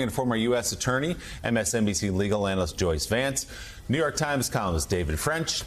and former U.S. Attorney, MSNBC legal analyst Joyce Vance, New York Times columnist David French,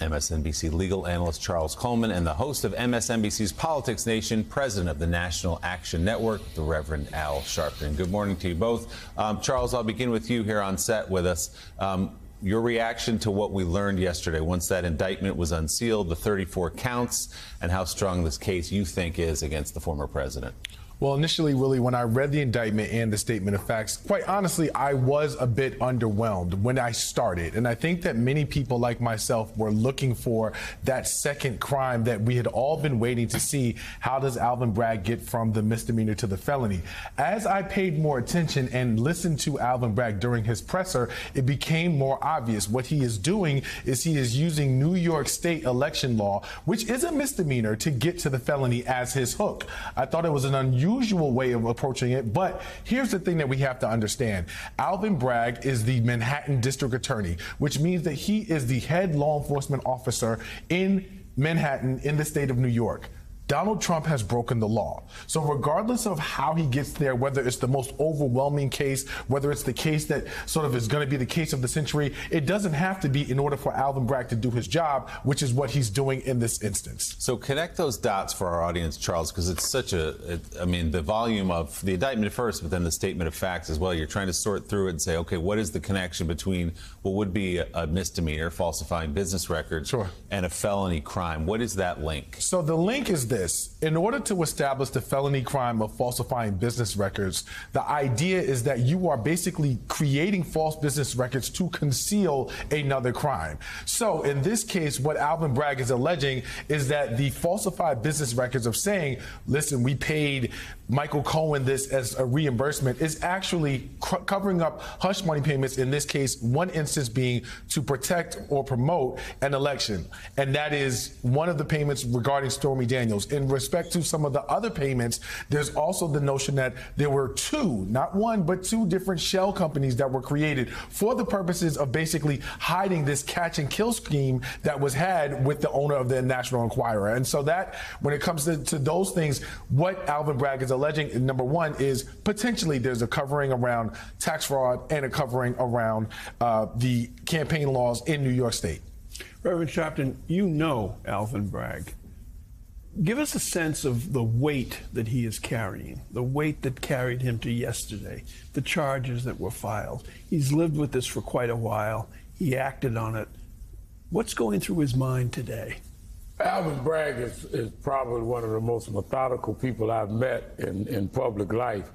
MSNBC legal analyst Charles Coleman, and the host of MSNBC's Politics Nation, president of the National Action Network, the Reverend Al Sharpton. Good morning to you both. Um, Charles, I'll begin with you here on set with us. Um, your reaction to what we learned yesterday once that indictment was unsealed, the 34 counts, and how strong this case you think is against the former president. Well, initially, Willie, when I read the indictment and the statement of facts, quite honestly, I was a bit underwhelmed when I started. And I think that many people like myself were looking for that second crime that we had all been waiting to see. How does Alvin Bragg get from the misdemeanor to the felony? As I paid more attention and listened to Alvin Bragg during his presser, it became more obvious. What he is doing is he is using New York State election law, which is a misdemeanor, to get to the felony as his hook. I thought it was an unusual usual way of approaching it. But here's the thing that we have to understand Alvin Bragg is the Manhattan District Attorney, which means that he is the head law enforcement officer in Manhattan in the state of New York. Donald Trump has broken the law. So, regardless of how he gets there, whether it's the most overwhelming case, whether it's the case that sort of is going to be the case of the century, it doesn't have to be in order for Alvin Bragg to do his job, which is what he's doing in this instance. So, connect those dots for our audience, Charles, because it's such a, it, I mean, the volume of the indictment first, but then the statement of facts as well. You're trying to sort through it and say, okay, what is the connection between what would be a, a misdemeanor, falsifying business records, sure. and a felony crime? What is that link? So, the link is this this. In order to establish the felony crime of falsifying business records, the idea is that you are basically creating false business records to conceal another crime. So in this case, what Alvin Bragg is alleging is that the falsified business records of saying, listen, we paid Michael Cohen this as a reimbursement is actually covering up hush money payments. In this case, one instance being to protect or promote an election. And that is one of the payments regarding Stormy Daniels in respect to some of the other payments, there's also the notion that there were two, not one, but two different shell companies that were created for the purposes of basically hiding this catch and kill scheme that was had with the owner of the National Enquirer. And so that, when it comes to, to those things, what Alvin Bragg is alleging, number one, is potentially there's a covering around tax fraud and a covering around uh, the campaign laws in New York State. Reverend Sharpton, you know Alvin Bragg. Give us a sense of the weight that he is carrying, the weight that carried him to yesterday, the charges that were filed. He's lived with this for quite a while. He acted on it. What's going through his mind today? Alvin Bragg is, is probably one of the most methodical people I've met in, in public life.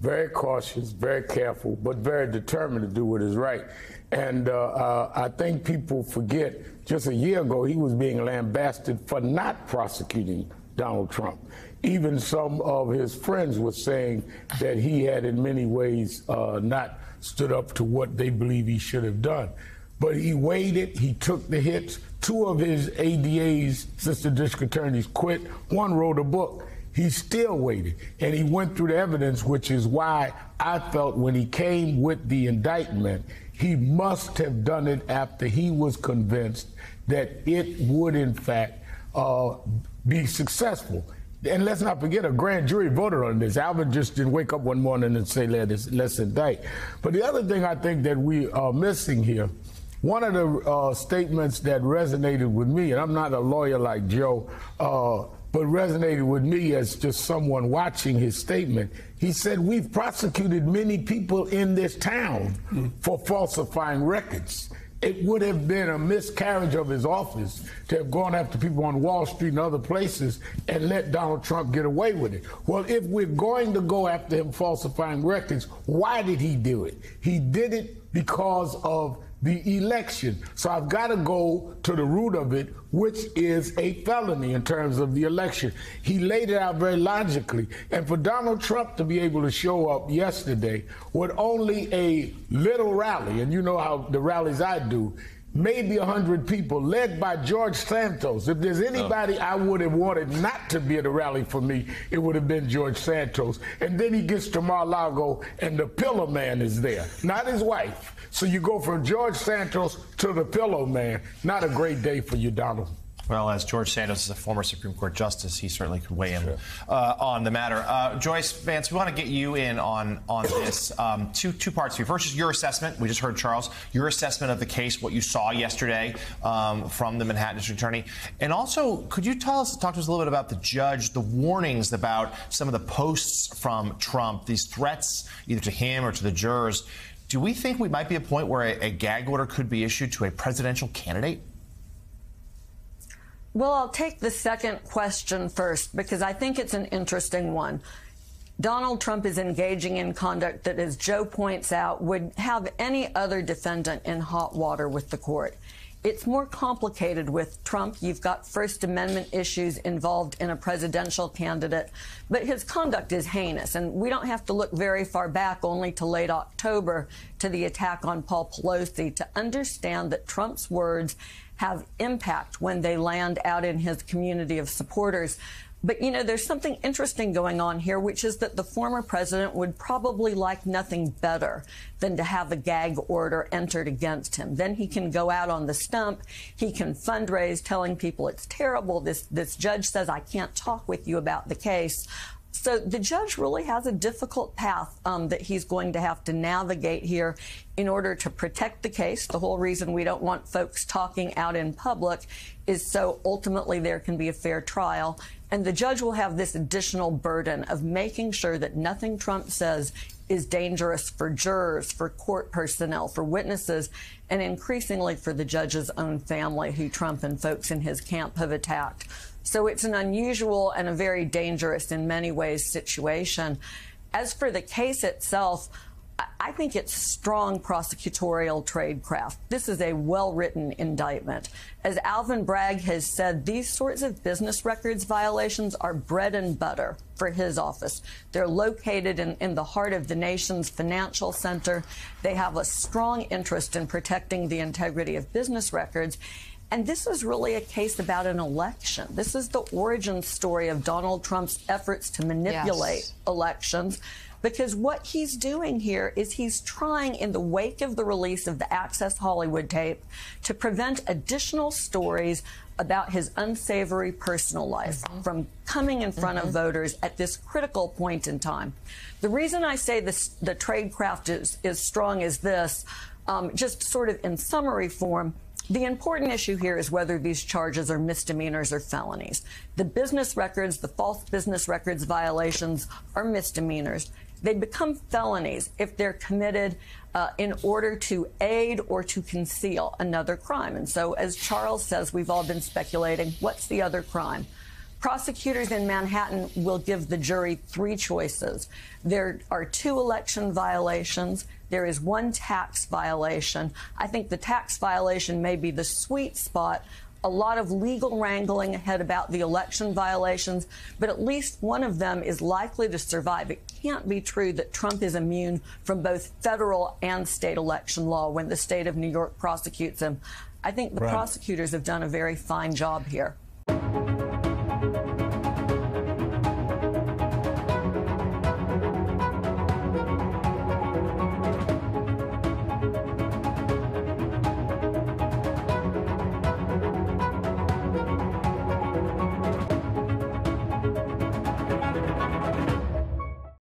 Very cautious, very careful, but very determined to do what is right. And uh, uh, I think people forget just a year ago he was being lambasted for not prosecuting Donald Trump. Even some of his friends were saying that he had, in many ways, uh, not stood up to what they believe he should have done. But he waited, he took the hits. Two of his ADAs, sister district attorneys, quit. One wrote a book. He still waited. And he went through the evidence, which is why I felt when he came with the indictment, he must have done it after he was convinced that it would, in fact, uh, be successful. And let's not forget, a grand jury voted on this. Alvin just didn't wake up one morning and say, let's, let's indict. But the other thing I think that we are missing here, one of the uh, statements that resonated with me, and I'm not a lawyer like Joe, uh, but resonated with me as just someone watching his statement. He said, We've prosecuted many people in this town for falsifying records. It would have been a miscarriage of his office to have gone after people on Wall Street and other places and let Donald Trump get away with it. Well, if we're going to go after him falsifying records, why did he do it? He did it because of the election. So I've got to go to the root of it, which is a felony in terms of the election. He laid it out very logically. And for Donald Trump to be able to show up yesterday with only a little rally, and you know how the rallies I do, maybe 100 people, led by George Santos. If there's oh. anybody oh. I would have wanted not to be at a rally for me, it would have been George Santos. And then he gets to Mar-a-Lago, and the pillow man is there, not his wife. So you go from George Santos to the pillow man. Not a great day for you, Donald. Well, as George Santos is a former Supreme Court justice, he certainly could weigh in uh, on the matter. Uh, Joyce Vance, we want to get you in on on this. Um, two two parts here. First is your assessment. We just heard Charles. Your assessment of the case, what you saw yesterday um, from the Manhattan District Attorney, and also could you tell us, talk to us a little bit about the judge, the warnings about some of the posts from Trump, these threats either to him or to the jurors. Do we think we might be a point where a, a gag order could be issued to a presidential candidate? Well, I'll take the second question first because I think it's an interesting one. Donald Trump is engaging in conduct that, as Joe points out, would have any other defendant in hot water with the court. It's more complicated with Trump. You've got First Amendment issues involved in a presidential candidate, but his conduct is heinous. And we don't have to look very far back, only to late October, to the attack on Paul Pelosi, to understand that Trump's words have impact when they land out in his community of supporters. But, you know, there's something interesting going on here, which is that the former president would probably like nothing better than to have a gag order entered against him. Then he can go out on the stump. He can fundraise telling people it's terrible. This, this judge says, I can't talk with you about the case. So the judge really has a difficult path um, that he's going to have to navigate here in order to protect the case. The whole reason we don't want folks talking out in public is so ultimately there can be a fair trial. And the judge will have this additional burden of making sure that nothing Trump says is dangerous for jurors, for court personnel, for witnesses, and increasingly for the judge's own family, who Trump and folks in his camp have attacked. So it's an unusual and a very dangerous, in many ways, situation. As for the case itself, I think it's strong prosecutorial tradecraft. This is a well written indictment. As Alvin Bragg has said, these sorts of business records violations are bread and butter for his office. They're located in, in the heart of the nation's financial center. They have a strong interest in protecting the integrity of business records. And this is really a case about an election. This is the origin story of Donald Trump's efforts to manipulate yes. elections. Because what he's doing here is he's trying, in the wake of the release of the Access Hollywood tape, to prevent additional stories about his unsavory personal life mm-hmm. from coming in front mm-hmm. of voters at this critical point in time. The reason I say this, the tradecraft is, is strong is this, um, just sort of in summary form. The important issue here is whether these charges are misdemeanors or felonies. The business records, the false business records violations are misdemeanors. They become felonies if they're committed uh, in order to aid or to conceal another crime. And so, as Charles says, we've all been speculating what's the other crime? Prosecutors in Manhattan will give the jury three choices. There are two election violations. There is one tax violation. I think the tax violation may be the sweet spot. A lot of legal wrangling ahead about the election violations, but at least one of them is likely to survive. It can't be true that Trump is immune from both federal and state election law when the state of New York prosecutes him. I think the right. prosecutors have done a very fine job here.